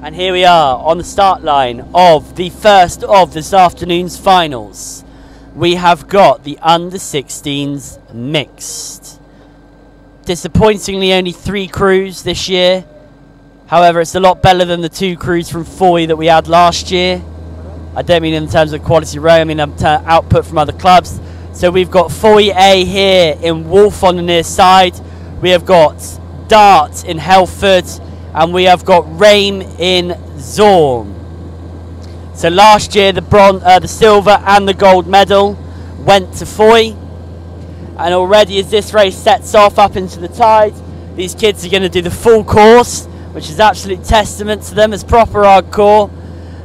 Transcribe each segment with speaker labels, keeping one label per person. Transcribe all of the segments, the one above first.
Speaker 1: And here we are on the start line of the first of this afternoon's finals. We have got the under 16s mixed. Disappointingly, only three crews this year. However, it's a lot better than the two crews from Fowey that we had last year. I don't mean in terms of quality row, I mean output from other clubs. So we've got Fowey A here in Wolf on the near side. We have got Dart in Helford and we have got Rame in Zorn. So last year the bronze, uh, the silver and the gold medal went to Fowey. And already as this race sets off up into the tide, these kids are going to do the full course, which is absolute testament to them as proper hardcore.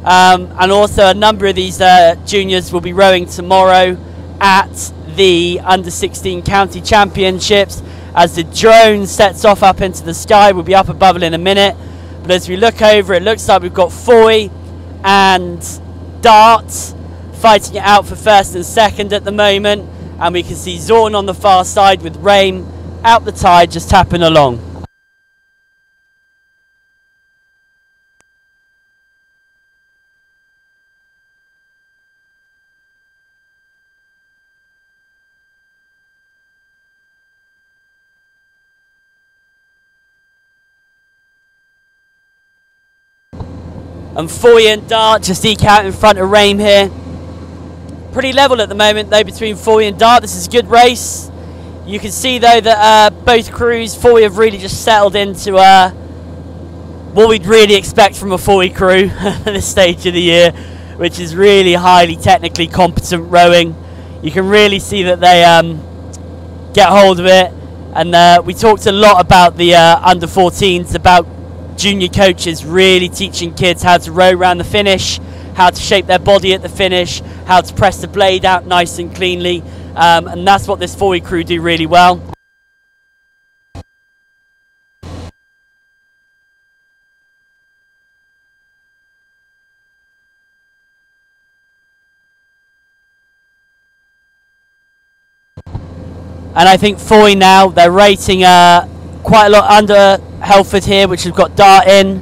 Speaker 1: Um, and also a number of these uh, juniors will be rowing tomorrow at the under 16 county championships as the drone sets off up into the sky. We'll be up above it in a minute. But as we look over, it looks like we've got Fowey and Dart fighting it out for first and second at the moment. And we can see Zorn on the far side with Rame out the tide just tapping along. And Fowey and Dart just eke out in front of Rame here. Pretty level at the moment though between Fowey and Dart. This is a good race. You can see though that uh, both crews, Fowey have really just settled into uh, what we'd really expect from a Fowey crew at this stage of the year, which is really highly technically competent rowing. You can really see that they um, get hold of it. And uh, we talked a lot about the uh, under 14s, about junior coaches really teaching kids how to row around the finish, how to shape their body at the finish, how to press the blade out nice and cleanly. Um, and that's what this Fowey crew do really well. And I think Fowey now, they're rating uh, quite a lot under Helford here, which has got Dart in.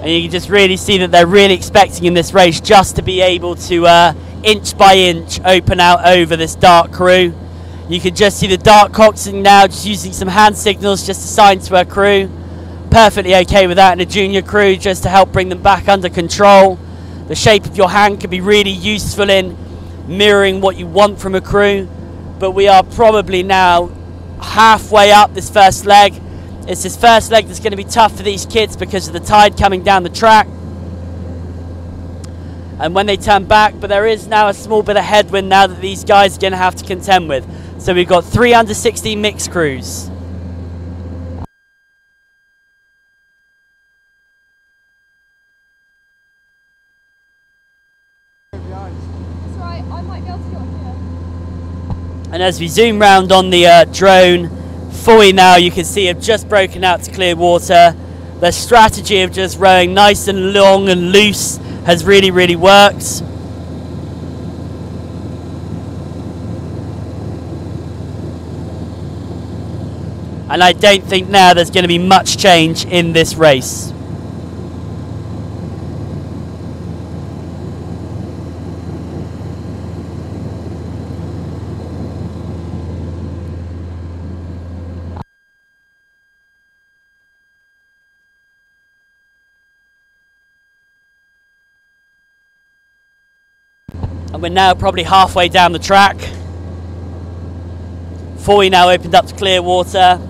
Speaker 1: And you can just really see that they're really expecting in this race just to be able to uh, inch by inch open out over this Dart crew. You can just see the Dart coxswain now just using some hand signals just to sign to her crew. Perfectly okay with that in a junior crew just to help bring them back under control. The shape of your hand can be really useful in mirroring what you want from a crew. But we are probably now halfway up this first leg. It's this first leg that's going to be tough for these kids because of the tide coming down the track. And when they turn back, but there is now a small bit of headwind now that these guys are going to have to contend with. So we've got three under 16 mixed crews. And as we zoom round on the uh, drone, Fowey now you can see have just broken out to clear water. The strategy of just rowing nice and long and loose has really, really worked. And I don't think now there's going to be much change in this race. And we're now probably halfway down the track. Fowey now opened up to clear water,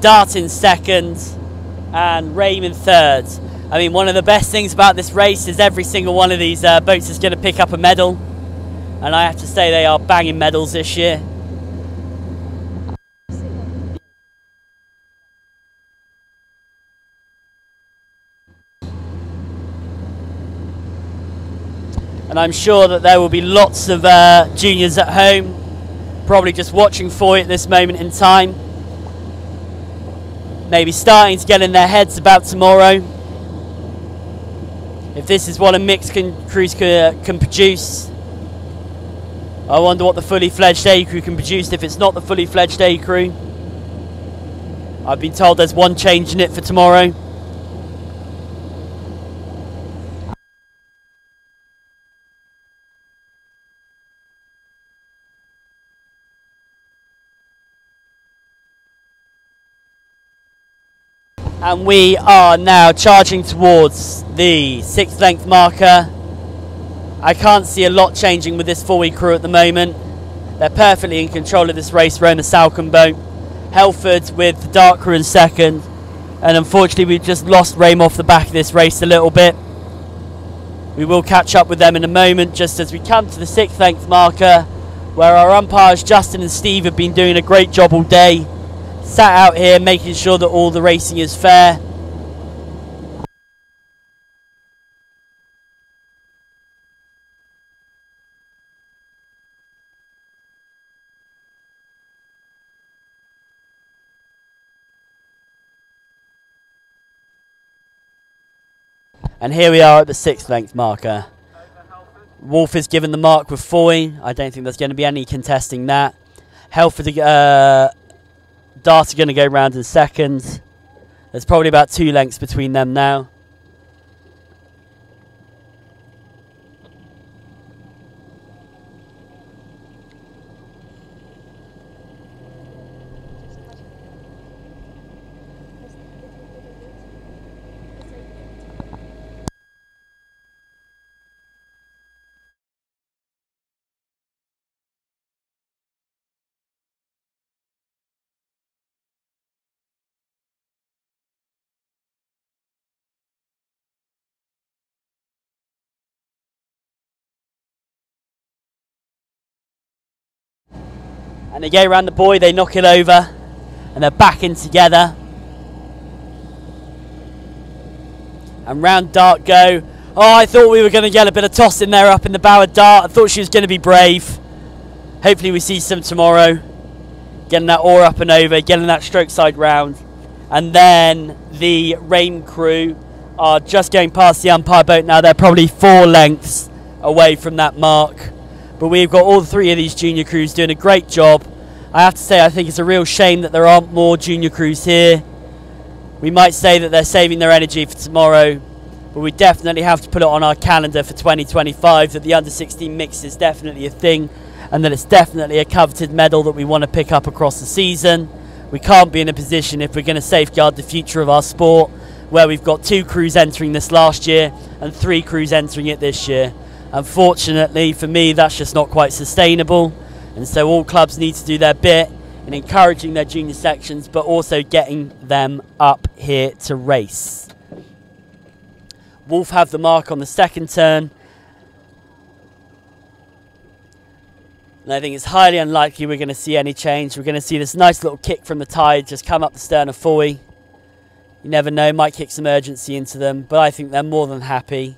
Speaker 1: Dart in second, and Rame in third. I mean, one of the best things about this race is every single one of these uh, boats is going to pick up a medal, and I have to say they are banging medals this year. And I'm sure that there will be lots of uh, juniors at home probably just watching Fowey at this moment in time. Maybe starting to get in their heads about tomorrow. If this is what a mixed can, cruise can, can produce I wonder what the fully fledged A crew can produce if it's not the fully fledged A crew. I've been told there's one change in it for tomorrow And we are now charging towards the sixth length marker. I can't see a lot changing with this four-week crew at the moment. They're perfectly in control of this race, Roma Salcombe boat. Helford with the Dart crew in second. And unfortunately, we've just lost Rame off the back of this race a little bit. We will catch up with them in a moment, just as we come to the sixth length marker, where our umpires, Justin and Steve, have been doing a great job all day. Sat out here making sure that all the racing is fair. And here we are at the sixth length marker. Wolf is given the mark with Fowey. I don't think there's going to be any contesting that. Helford, uh, Dart are going to go round in second. There's probably about two lengths between them now. And they go around the buoy, they knock it over, and they're back in together. And round Dart go. Oh, I thought we were going to get a bit of toss in there up in the bow of Dart. I thought she was going to be brave. Hopefully we see some tomorrow. Getting that oar up and over, getting that stroke side round. And then the Rame crew are just going past the umpire boat now. They're probably four lengths away from that mark. But we've got all three of these junior crews doing a great job. I have to say, I think it's a real shame that there aren't more junior crews here. We might say that they're saving their energy for tomorrow, but we definitely have to put it on our calendar for 2025 that the under 16 mix is definitely a thing and that it's definitely a coveted medal that we want to pick up across the season. We can't be in a position if we're going to safeguard the future of our sport where we've got two crews entering this last year and three crews entering it this year. Unfortunately, for me, that's just not quite sustainable. And so all clubs need to do their bit in encouraging their junior sections, but also getting them up here to race. Wolf have the mark on the second turn. And I think it's highly unlikely we're going to see any change. We're going to see this nice little kick from the tide just come up the stern of Fowey. You never know, might kick some urgency into them, but I think they're more than happy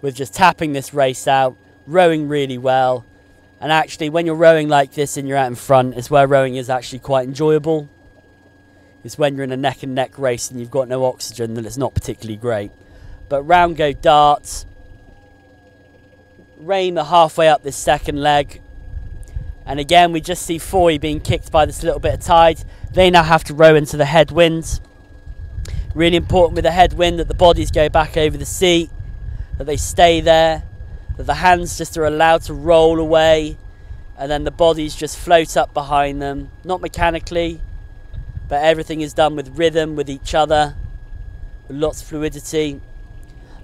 Speaker 1: with just tapping this race out, rowing really well. And actually, when you're rowing like this and you're out in front, is where rowing is actually quite enjoyable. It's when you're in a neck and neck race and you've got no oxygen that it's not particularly great. But round go darts. Rame are halfway up this second leg. And again, we just see Fowey being kicked by this little bit of tide. They now have to row into the headwind. Really important with the headwind that the bodies go back over the seat that they stay there, that the hands just are allowed to roll away, and then the bodies just float up behind them, not mechanically, but everything is done with rhythm, with each other, with lots of fluidity.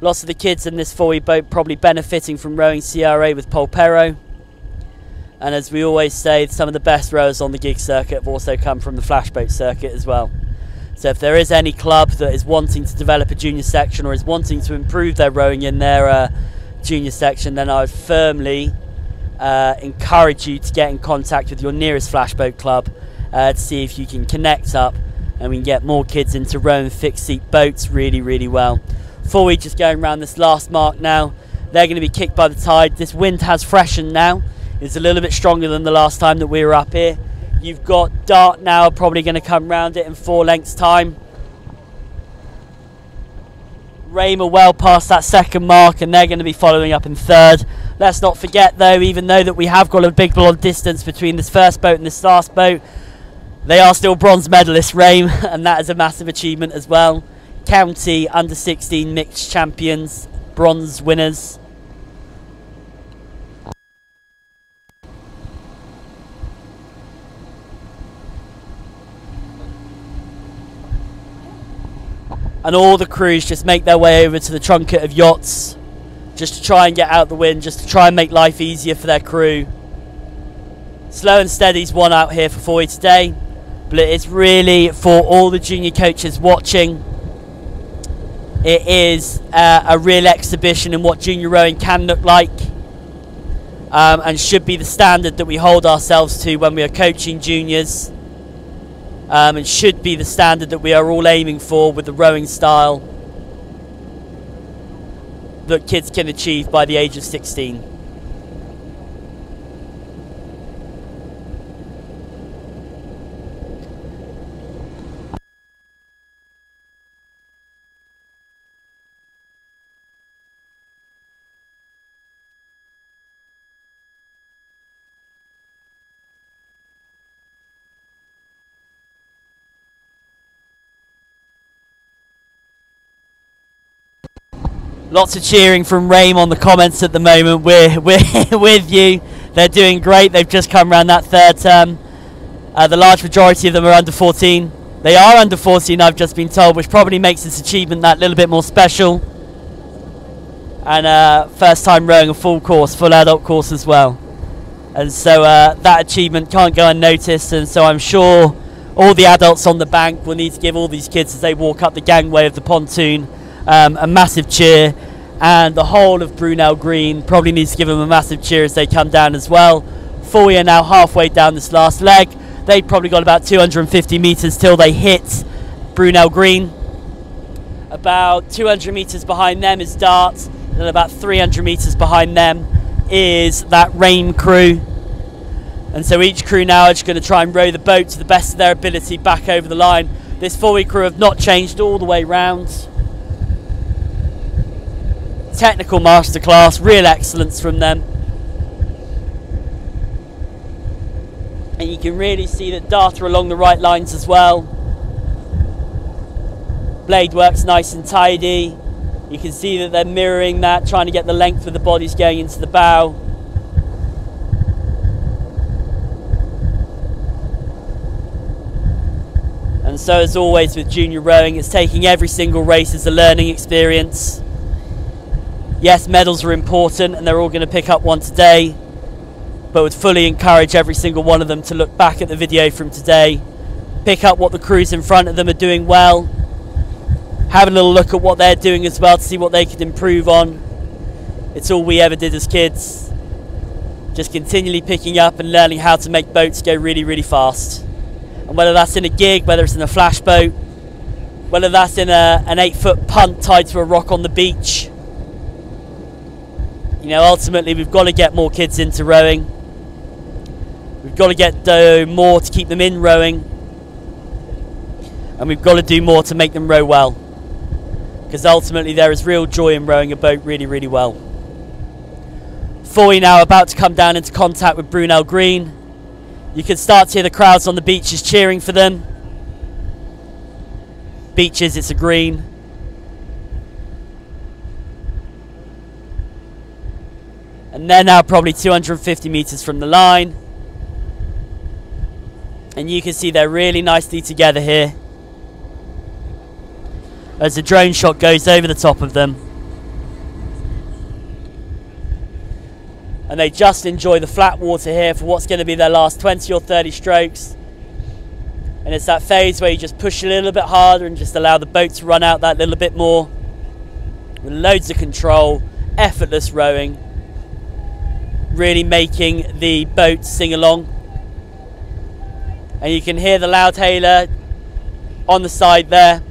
Speaker 1: Lots of the kids in this four boat probably benefiting from rowing CRA with Polperro. And as we always say, some of the best rowers on the gig circuit have also come from the flashboat circuit as well. So if there is any club that is wanting to develop a junior section or is wanting to improve their rowing in their uh, junior section, then I would firmly uh, encourage you to get in contact with your nearest flashboat club uh, to see if you can connect up and we can get more kids into rowing fixed seat boats really, really well. Before we just going around this last mark now, they're going to be kicked by the tide. This wind has freshened now. It's a little bit stronger than the last time that we were up here. You've got Dart now probably going to come round it in four lengths time. Raymer well past that second mark and they're going to be following up in third. Let's not forget though, even though that we have got a big blonde distance between this first boat and this last boat, they are still bronze medalists, Rame, and that is a massive achievement as well. County under 16 mixed champions, bronze winners. And all the crews just make their way over to the trunket of yachts just to try and get out the wind, just to try and make life easier for their crew. Slow and steady's one out here for Fowey today, but it is really for all the junior coaches watching. It is uh, a real exhibition in what junior rowing can look like um, and should be the standard that we hold ourselves to when we are coaching juniors um, and should be the standard that we are all aiming for with the rowing style that kids can achieve by the age of 16. Lots of cheering from Rame on the comments at the moment. We're, we're with you. They're doing great. They've just come around that third term. Uh, the large majority of them are under 14. They are under 14, I've just been told, which probably makes this achievement that little bit more special. And uh, first time rowing a full course, full adult course as well. And so uh, that achievement can't go unnoticed. And so I'm sure all the adults on the bank will need to give all these kids as they walk up the gangway of the pontoon um, a massive cheer, and the whole of Brunel Green probably needs to give them a massive cheer as they come down as well. Are now halfway down this last leg. They've probably got about 250 metres till they hit Brunel Green. About 200 metres behind them is Dart, and about 300 metres behind them is that Rame crew. And so each crew now is going to try and row the boat to the best of their ability back over the line. This Fowey crew have not changed all the way round technical masterclass, real excellence from them. And you can really see that Dart are along the right lines as well. Blade works nice and tidy. You can see that they're mirroring that, trying to get the length of the bodies going into the bow. And so as always with junior rowing, it's taking every single race as a learning experience. Yes, medals are important and they're all going to pick up one today, but would fully encourage every single one of them to look back at the video from today, pick up what the crews in front of them are doing well, have a little look at what they're doing as well to see what they could improve on. It's all we ever did as kids. Just continually picking up and learning how to make boats go really, really fast. And whether that's in a gig, whether it's in a flash boat, whether that's in a, an eight foot punt tied to a rock on the beach, you know, ultimately we've got to get more kids into rowing. We've got to get uh, more to keep them in rowing. And we've got to do more to make them row well. Because ultimately there is real joy in rowing a boat really, really well. Fowey now about to come down into contact with Brunel Green. You can start to hear the crowds on the beaches cheering for them. Beaches, it's a green. And they're now probably 250 meters from the line. And you can see they're really nicely together here. As the drone shot goes over the top of them. And they just enjoy the flat water here for what's going to be their last 20 or 30 strokes. And it's that phase where you just push a little bit harder and just allow the boat to run out that little bit more. With loads of control, effortless rowing really making the boat sing along. And you can hear the loudhailer on the side there.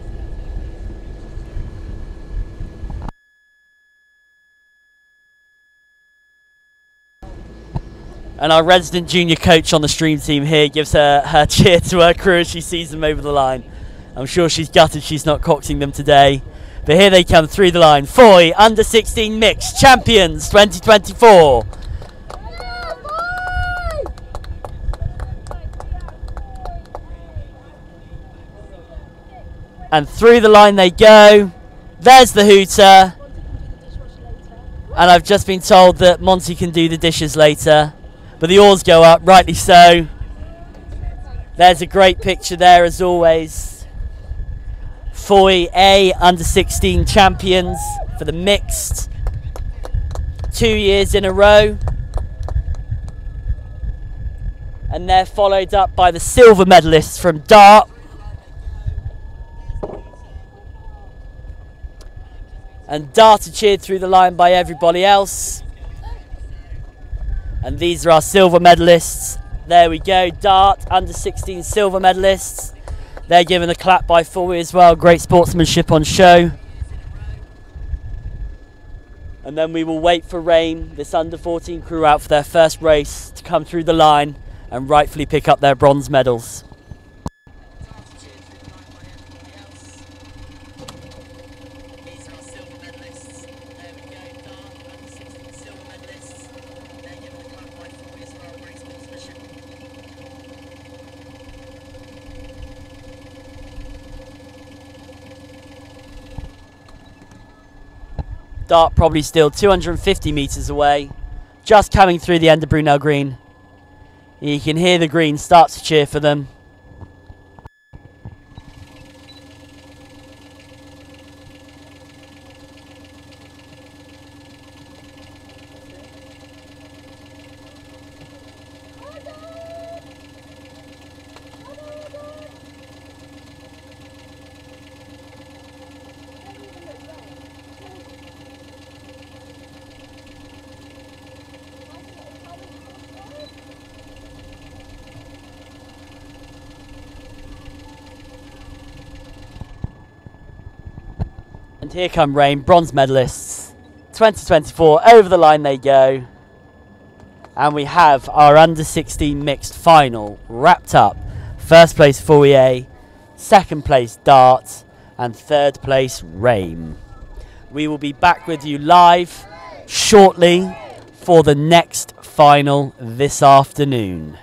Speaker 1: And our resident junior coach on the stream team here gives her, her cheer to her crew as she sees them over the line. I'm sure she's gutted she's not coxing them today. But here they come through the line. Fowey under 16 mixed champions 2024. And through the line they go. There's the hooter. And I've just been told that Monty can do the dishes later. But the oars go up, rightly so. There's a great picture there as always. Fowey A under 16 champions for the mixed. Two years in a row. And they're followed up by the silver medalists from Dart. And Dart cheered through the line by everybody else. And these are our silver medalists. There we go, Dart, under 16 silver medalists. They're given a clap by Fowey as well. Great sportsmanship on show. And then we will wait for Rame, this under 14 crew out for their first race to come through the line and rightfully pick up their bronze medals. Probably still 250 metres away, just coming through the end of Brunel Green. You can hear the green start to cheer for them. Here come Rame, bronze medalists. 2024, over the line they go. And we have our under 16 mixed final wrapped up. First place Fourier, second place Dart, and third place Rame. We will be back with you live shortly for the next final this afternoon.